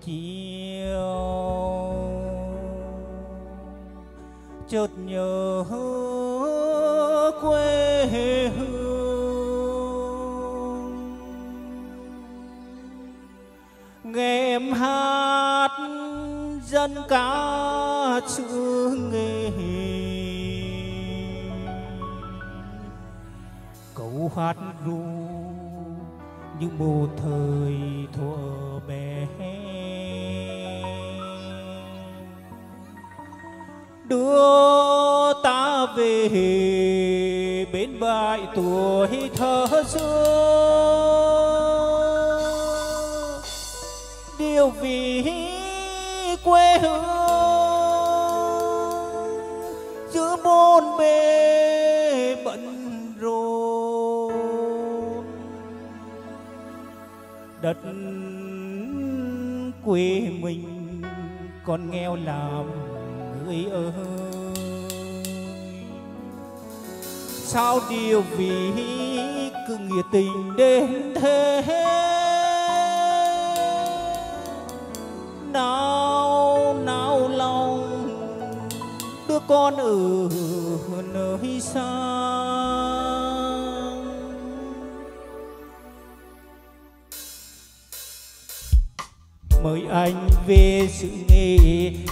chiều chợt nhớ quê hương. Nghe em hát dân ca chữ nghề. Câu hát ru như một thời thuở bé. Đưa ta về bên bãi tuổi thơ xưa. Điều vì quê hương giữa bốn bề bận rộn. Đất quê mình còn nghèo làm người ơi. Sao điều vì cứ nghĩa tình đến thế? Nào nào lòng đứa con ở nơi xa? Mời anh về sự nghề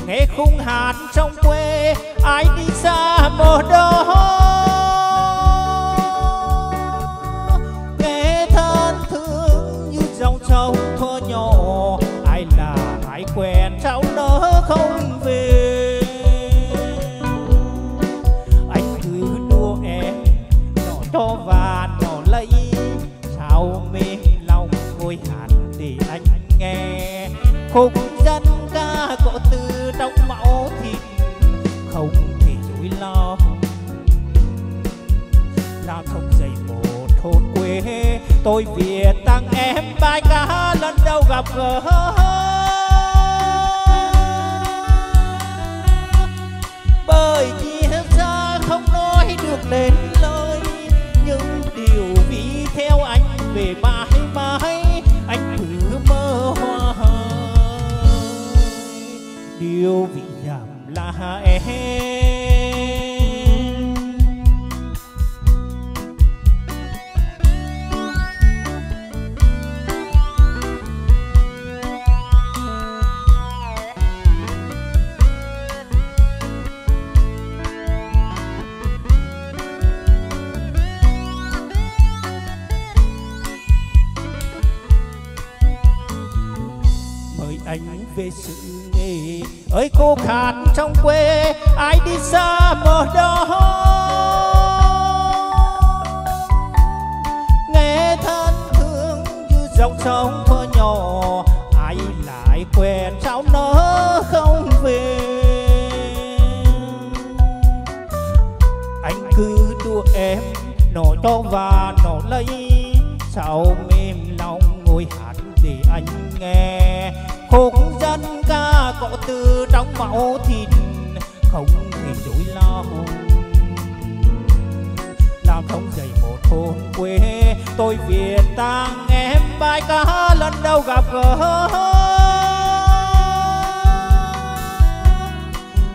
nghe khung hát trong quê, ai đi xa một đó? Khúc dân ca có từ trong máu thịt, không thể dối lo. Là không dày một thôn quê, tôi việt tặng em bài ca lần đầu gặp gỡ. Em. Mời anh về sự ơi cô khát trong quê, ai đi xa mờ đó nghe thân thương như dòng sông thơ nhỏ, ai lại quen sao nỡ không về anh cứ đua em nổ cho và nổ lấy sao mềm lòng ngồi hạt? Để anh nghe. Khúc dân ca có từ trong máu thịt không thể dối lòng làm không dậy một thôn quê, tôi việt tang em bài ca lần đầu gặp gỡ.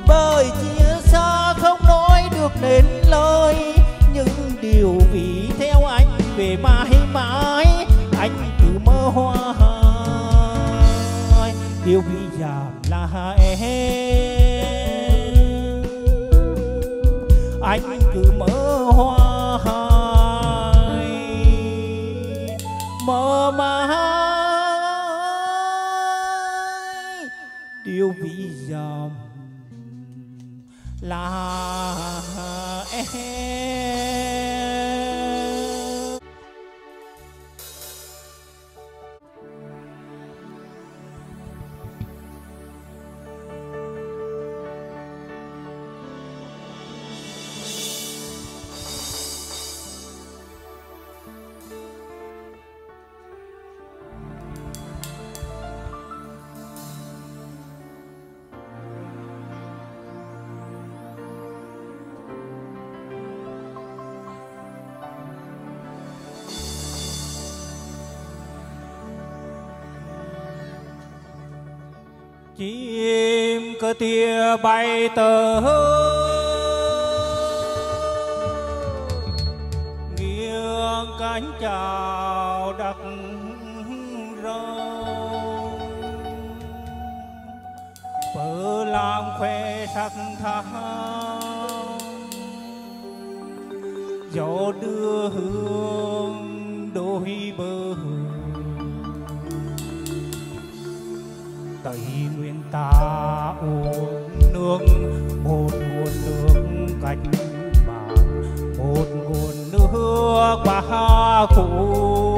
Bởi chia xa không nói được nên lời, những điều vì hoa điều vì giờ là em. Anh cứ mơ hoài mơ mãi. Điều vì giờ là em. Chim cơ tia bay tờ nghiêng cánh chào đặc râu bờ làm khoe sắc thắm gió đưa hương đôi bờ tây nguyên ta uống nước một nguồn nước cạnh bàng một nguồn nước ba khổ.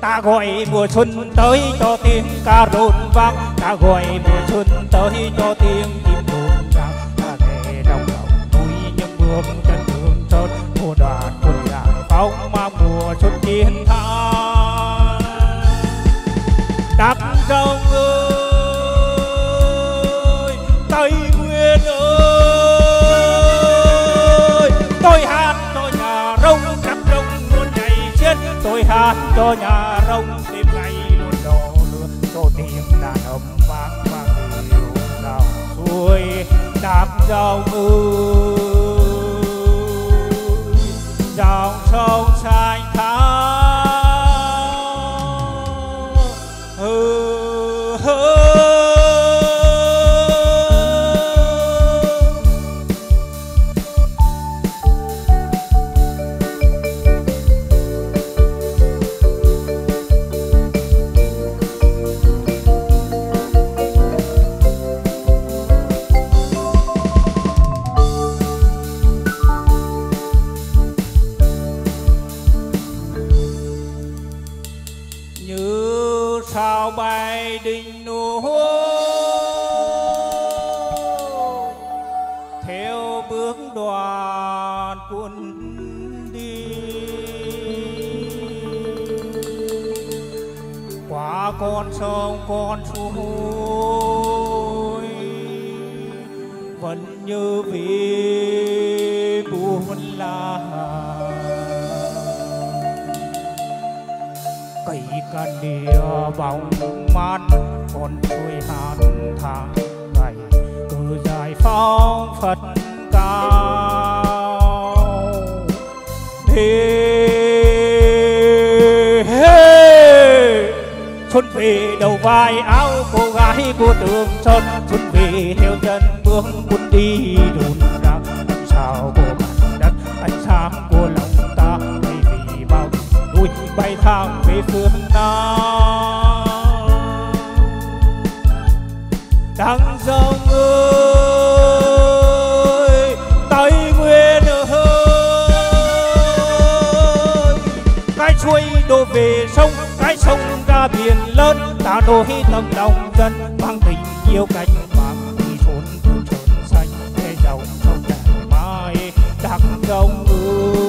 Ta gọi mùa xuân tới cho tiếng ca rộn vang, ta gọi mùa xuân tới cho tiếng chim rộn vang. Ta nghe trong lòng vui những bước chân đường sơn mùa đoàn quân mà mùa xuân chiến thắng đắp rồng ơi tây nguyên ơi tôi hát cho nhà rông đắp rông luôn nhảy chết, tôi hát cho nhà rông đêm ngày luôn đỏ lửa cho tiếng đàn âm vang vang nhiều dòng xuôi. Đắp dòng ơi dòng sông xanh thắm đoàn quân đi. Qua con sông, con suối, vẫn như vì buồn là cây cần địa bóng mát, con suối hàn thang ngày. Cứ dài phóng phật cao thế xuân về đầu vai áo cô gái của tường sơn xuân về theo chân bước quân đi đồn ra sao cô mặt đất ánh sáng của lòng ta bay vì bao núi bay thang về phương nam đang dòng về sông, cái sông ra biển lớn ta nối tâm lòng dân. Bằng tình yêu cánh vàng đi trốn trốn xanh để giàu trong ngày mai đằng dòng đôi